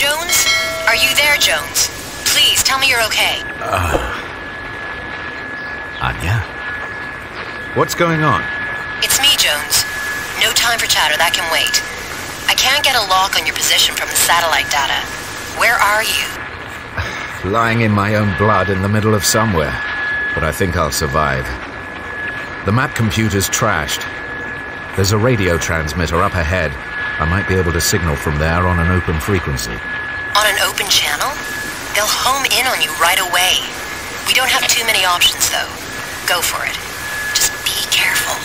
Jones? Are you there, Jones? Please, tell me you're okay. Uh, Anya? What's going on? It's me, Jones. No time for chatter, that can wait. I can't get a lock on your position from the satellite data. Where are you? Lying in my own blood in the middle of somewhere. But I think I'll survive. The map computer's trashed. There's a radio transmitter up ahead. I might be able to signal from there on an open frequency. On an open channel? They'll home in on you right away. We don't have too many options, though. Go for it. Just be careful.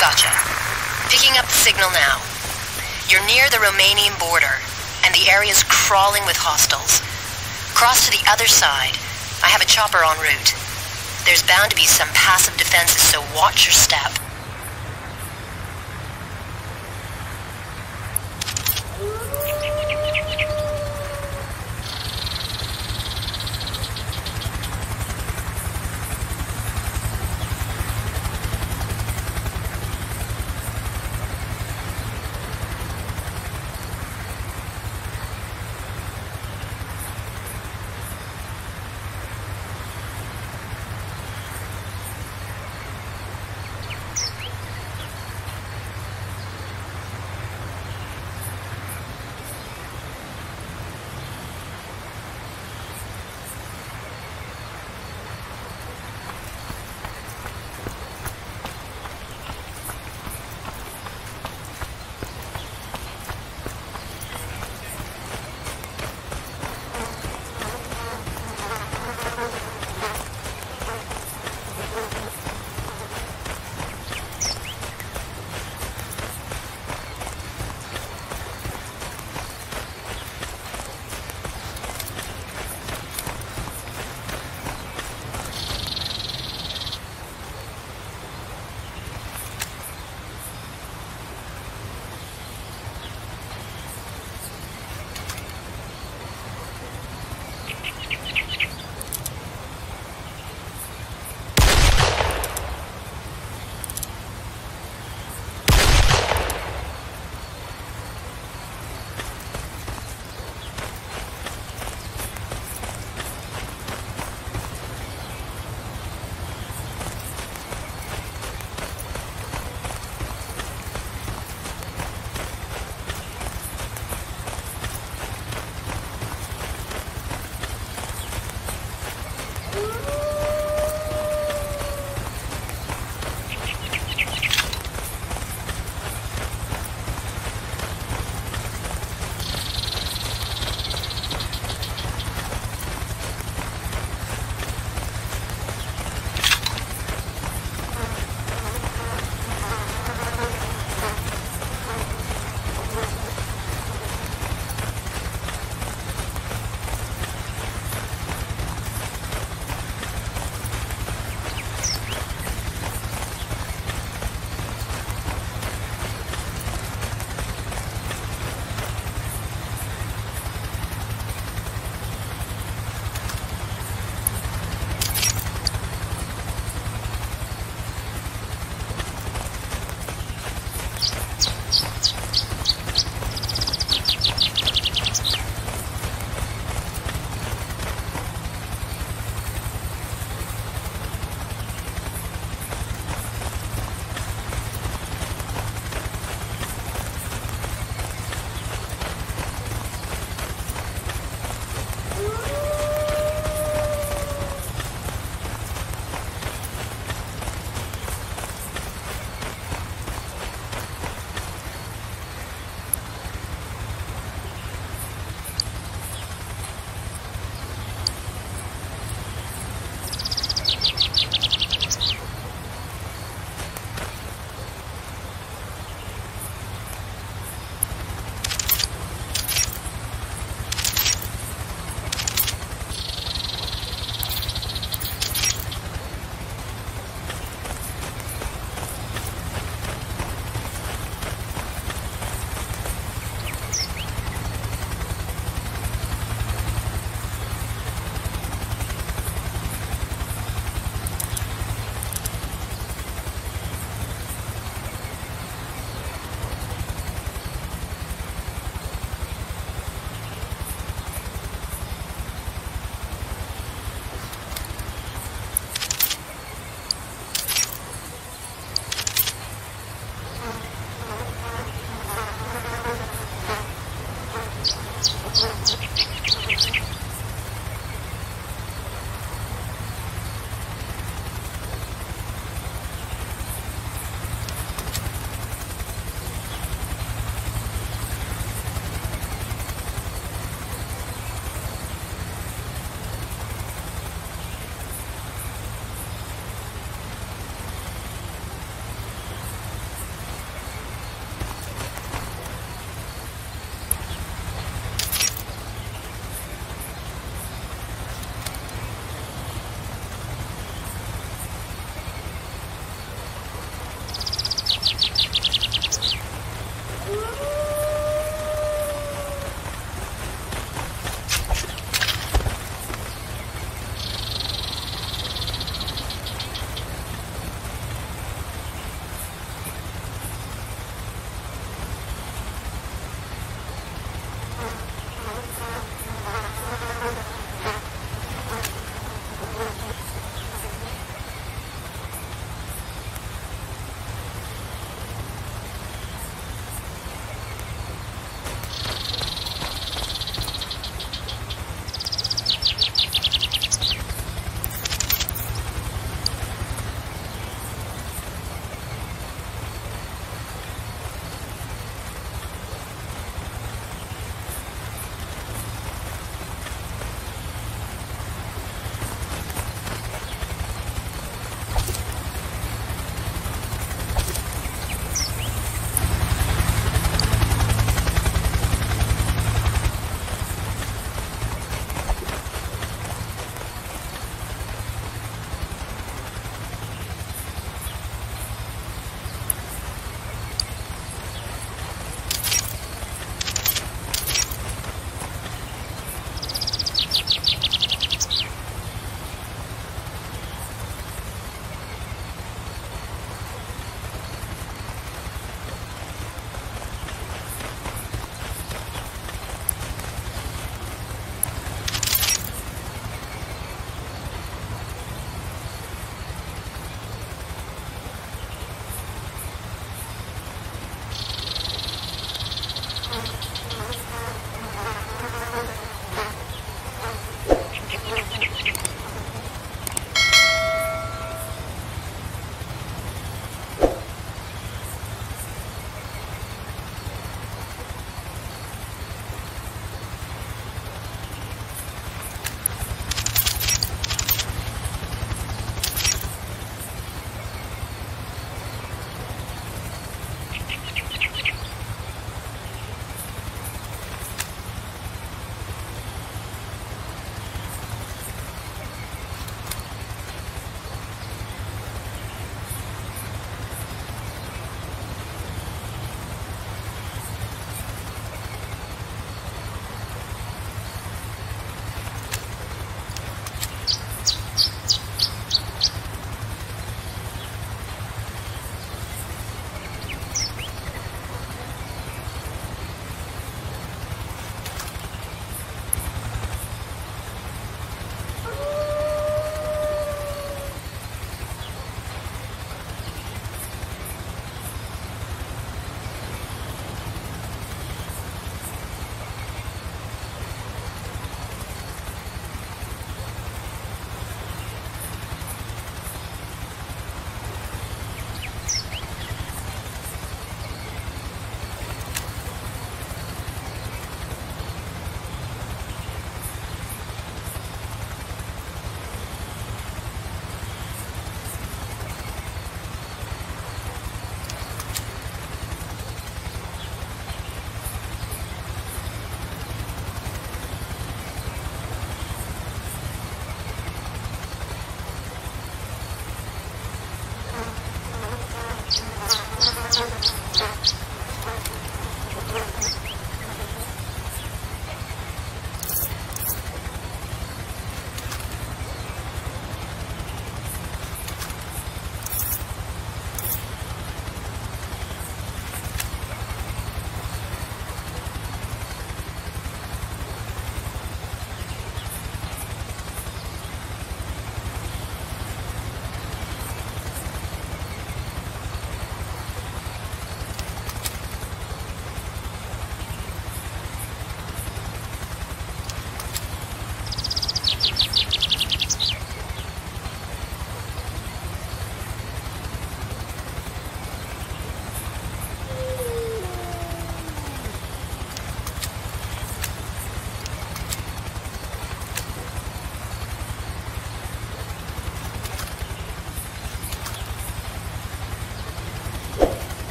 Gotcha. Picking up the signal now. You're near the Romanian border, and the area's crawling with hostiles. Cross to the other side. I have a chopper en route. There's bound to be some passive defenses, so watch your step.